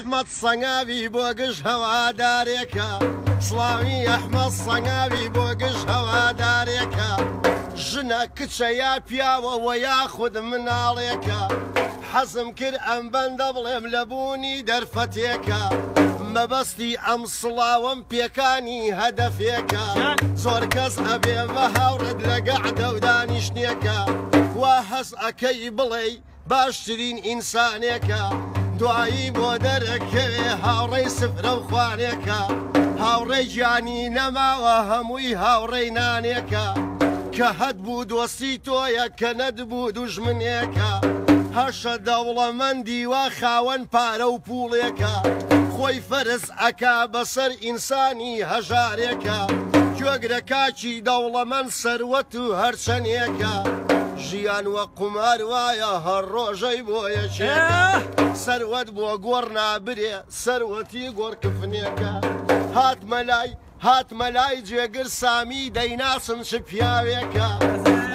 ئەحمەد سەنگاوی بۆ گشت هەوادارێکە سڵاوی ئەحمەد سەنگاوی بۆ گشت هەوادارێکە ژنە کچە یا پیاوەوە یا خود مناڵێکە حەزم کرد ئەم بەندە بڵێم لە بوونی دەرفەتێکە مەبەستی ئەم سڵاوم پێکانی هەدەفێکە زۆر کەس ئەبێ بە هاوڕێت لەگە عدەودانیشتێکە وا هەس ئەەکەی بڵێ باشترین ئینسانێکە. دوایی بۆ دەرەکەوێ هاوڕێی سفرە و خوارێکە هاوڕێی گیانی نەماوە هەمووی هاوڕێی نانێکە کە هەت بوو دۆسی تۆیە کە نەدبوو دوژمنێکە هەشە دەوڵەمەندی وا خاوەن پارە و پوڵێکە خۆی فەرز ئەکا بەسەر ئینسانی هەژارێکە گوێگرە کاچی دەوڵەمەند سەروەت و هەرچەنێکە ژیان وە قمار وایە هەر ڕۆژەی بۆیە چێ؟ سەروەت بووە گۆڕ نابرێ سەروەتی گۆڕکەفنێکە هات مەلای هات مەلای جێگر سامی دەیناسم ش پیاوێکە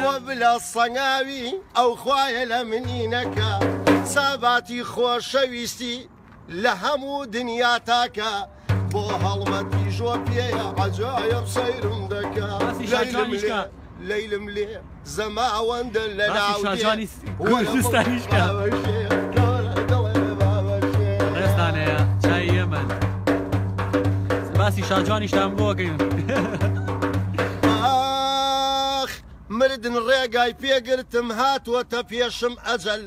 بۆ بلە سەنگاوی ئەو خوایە لە منینەکە ساباتی خۆشەویستی لە هەموو دنیا تاکە. بۆ هەڵمەتی ژۆ پێەیە عجاایە سەیرم دەکە لەیلم لێ زەماوەندە لە ناوانی کوردستانیشکە. ئەوانەیە چای ئێمە باسی شاجوانیشتان بۆگەین مردن ڕێگای پێگرتم هاتووەتە پێشم ئەجل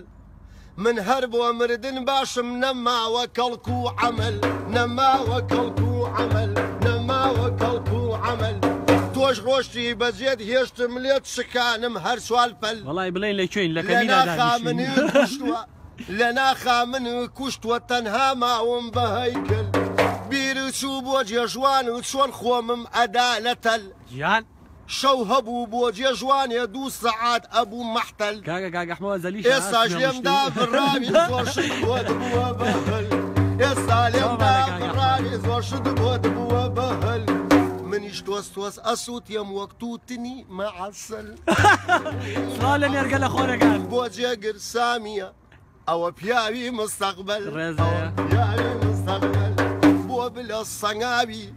من هەر بووە مردن باشم نەماوە کەڵکو و عمل نەماوە کەڵکو و عمل نەماوە کەڵکو و عمل تۆش ڕۆشتی بەجێت هێشتم لێت شکانم هەر سوال پەل وڵای بڵێ لە کوێین لە خامنی لنا خامن جوان و تەنها ماوم بەهی کرد بیرچوو بۆ جێژوان و يا خۆمم ئەدالەتەل گیان شەو كا بۆ جێژوانێ دوو سەعات يا مەحتەل ئێستا ژێمدا بڕاوی بود بۆت بهل يا ئێستا لێمدا بڕاوی زۆرشت بود بووە بهل منیش تۆست تۆست اسوت يا وەکتوتنی تني معسل لە نێرگە لە خۆرەکان بۆ بوجه سامیە او پیاوی مستقبل او پیاوی مستقبل بو بلا الصنابي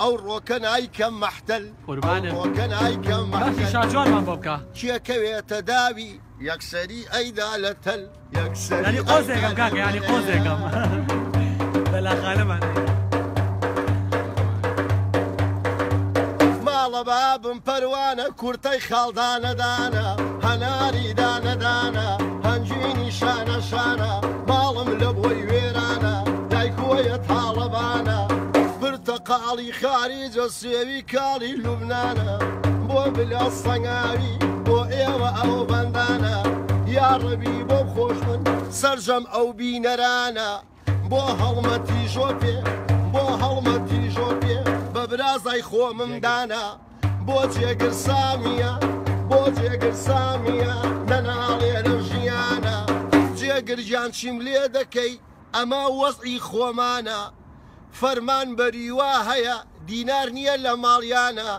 او روكن اي كم محتل او روكن اي كم محتل شيا من كوي تداوي يكسري اي دالتل يكسري يعني قوزي كم كاكا يعني قوزي كم بلا عليك خاڵە بابم پەروانە کورتەی خاڵدانەدانە هەناری دانەدانە هەنجینی شانە شانە باڵم لە بۆی وێرانە دایکۆیە تاڵەبانە برتە قاڵی خاری جەسێوی کاڵی لوبنانە بۆ بلا سەنگاوی بۆ ئێوە ئەو بەندانە یاڕەبی بۆ خۆش من سرجەم ئەو بینەرانە بۆ هەڵمەتی ژۆ پێ بۆ هەڵمەتی ژۆ پێ برازای خۆمم دانا بۆ جێگر سامیە بۆ جێگر سامیە نەناڵێنە ژیانە جێگرجان چیم لێ دەکەی ئەمە وەزعی خۆمانە فەرمان بەریوا هەیە دینار نییە لە ماڵیانە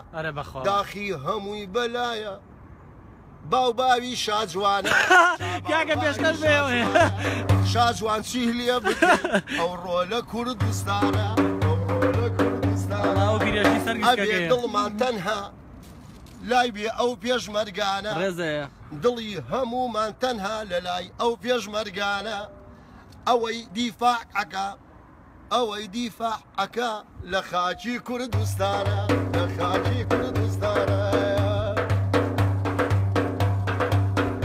داخی هەمووی بەلایە باو باوی شاجوانە یاگە پێشتر بێوێ شاجوان چی لێ ئەو ڕۆلە کوردستانە ئەو ڕۆلە کوردستانە ئەو بیرێکی سەر دڵمان تەنها لای بێ ئەو پێشمەرگانە ڕێزەیە دڵی هەمومان تەنها لە لای ئەو پێشمەرگانە ئەوەی دیفاعەکە ئەوەی دیفاعەکە لە خاچی کوردستانە لە خاچی کوردستانە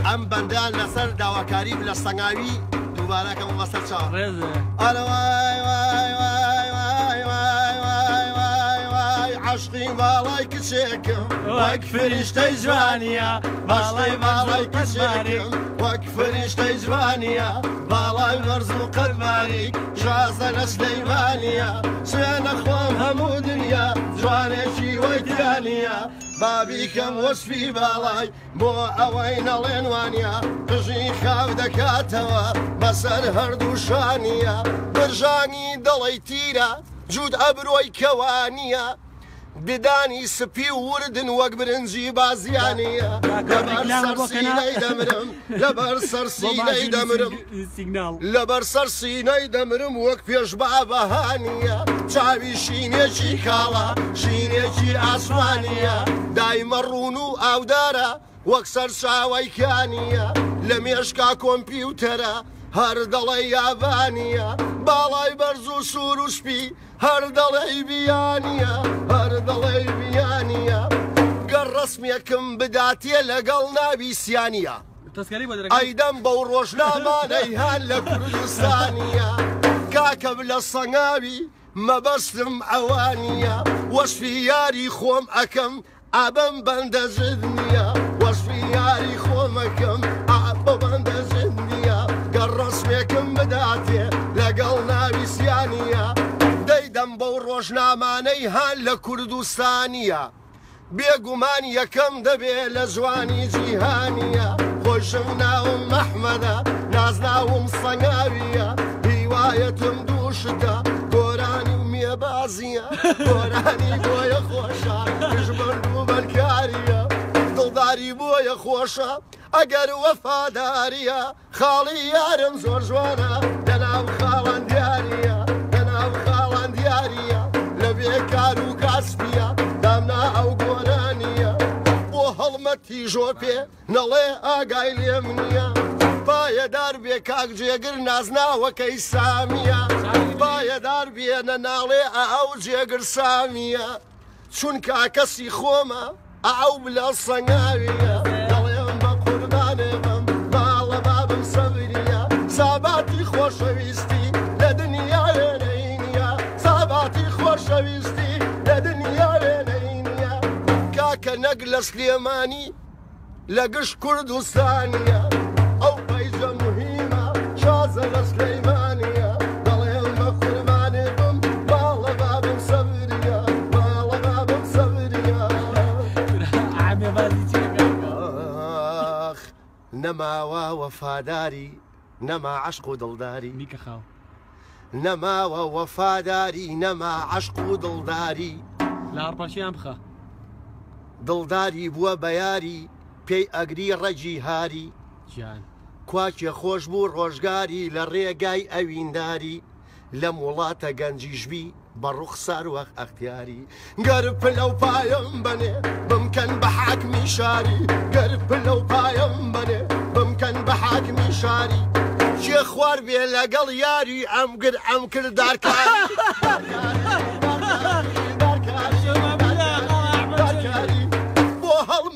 ئەم بەندان لەسەر داواکاری لە سەنگاوی دووبارەکەم بەسەر چاڕێزە ئەرەوای وای وای عشقی ماڵای کچێکم وەک فریشتەی جوانە باڵای ماڵای کەسێکم وەک فریشتەی جوانە باڵای وەرز و قەرماری شازە لە سلەیمانە سوێنە خۆم هەموو دنیا جوانێکی وەیدانە بابیکەم وەسفی باڵای بۆ ئەوەی نەڵێنوانە دژی خاو دەکاتەوە بەسەر هەردوو شانە برژانی دڵی تیرە جود ئەبرۆی کەوانە بدانی سپی وردن وەک برنجی بازیانە لەبەرسیەی دەمرم لەبەر سەرسیەی دەمرم لەبەر سەرسیەی دەمرم وەک پێش بابەهانە چاوی شینێکی کاڵە شینێکی ئاسمانە دایمە ڕون و ئاودارە وەک سەر چاوایکانە لە مێشکا کۆمپیوتەرە هەر دەڵی یابانە باڵای بەرز و سوور و شپی هەر دەڵێ بیانە هەر دەڵێ بیانە گەڕ ڕسمێکم بداتێ لەگەڵ ناویسیانە ئەیدەم بەو ڕۆژنامانەی هەان لە کوردستانە کاکەم لە سەنگاوی مەبەستم ئەوانە وەشفی یاری خۆم ئەەکەم ئابم بەندەزت نییە وەشفی یاری خۆمەکەم ڕۆژنامانەی هاان لە کوردستانە بێگومان یەکەم دەبێ لە جوانی جیهانیە خۆشم ناوم مەحمەدە نازناوم سەنگاویە هیوایەتم دووشتە گۆرانی و میێبازیە گۆرانی بۆیە خۆشە دژمن و بەرکاریە دڵداری بۆیە خۆشە ئەگەر وەفاداریە خاڵی یارم زۆر جوانە دەوڵەتی ژۆر پێ نەڵێ ئاگای لێ منە پایەدار بێ کاکجێگر نازناوەکەی سامیە پایەدار بێنە ناڵێ ئەو جێگر سامیە چون کاکەسی خۆمە ئەو لە سەنگاویە دەڵێم بە قوربانێ بم باڵە بابم سەوریە ساباتی خۆشەویستی لە دنیاێنینە ساباتی خۆشەویست لا سليماني لا قش كردستانية أو بيجا مهيمة شازا لا سليمانية ضلي المخور ماني بم بالا باب صبرية بالا باب صبرية عمي بادي جيب آخ نما داري نما عشق ودلداري ميكا خاو نما وفاداري نما عشق ودلداري لا أربع شيء أمخه دڵداری بووە بەیاری پێی ئەگری ڕەجی هاری کواکێ خۆش بوو ڕۆژگاری لە ڕێگای ئەوینداری لەم وڵاتە گەنجیشبی بە ڕوخسار وەخ ئەختیاری گەر پلە و پایم بنێ بمکەن بە حاکمی شاری گەر پلە و پایم بنێ بمکەن بە حاکمی شاری شێ خوار بێ لەگەڵ یاری ئەم گر ئەم کرددارکاری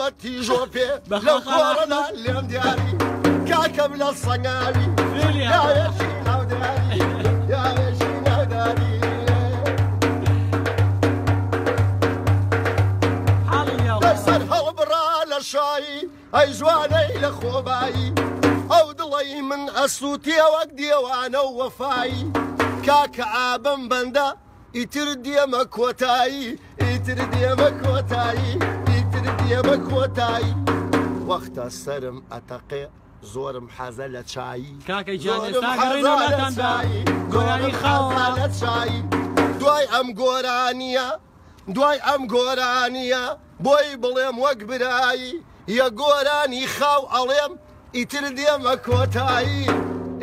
خۆڵەتی ژۆ پێ لە خۆڵەدا لێم دیاری کاکەم لە سەنگاوی یاێشی ناوداری یاێشی ناوداری سەر هەڵبرا لە شایی ئەی جوانەی لە خۆبایی ئەو دڵی من ئەسووتە وەک دیێوانە و وەفایی کاکە ئابم بەندە ئیتر دیێمە کۆتایی ئیتر دیێمە کۆتایی. کردیە بە کۆتایی وەختە سرم ئەتەقێ زۆرم حەزە لە چایی کاکەیجانایی گۆرانی خاڵە لە چایی دوای ئەم گۆرانیە دوای ئەم گۆرانیە بۆی بڵێم وەک برایی یە گۆرانی خاو ئەڵێم ئیتر دێمە کۆتایی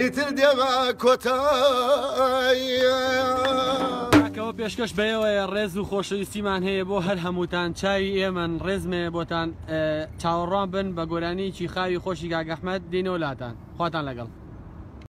ئیتر دێمە کۆتایی. پێشکەش بەیەوەیە ڕێز و خۆشەویستیمان هەیە بۆ هەر هەمووتان چاوی ئێمە ڕێزمێ بۆتان چاوەڕان بن بە گۆرانی چی خاوی خۆشی گاگەحمەد دینەوەلاتان خواتان لەگەڵ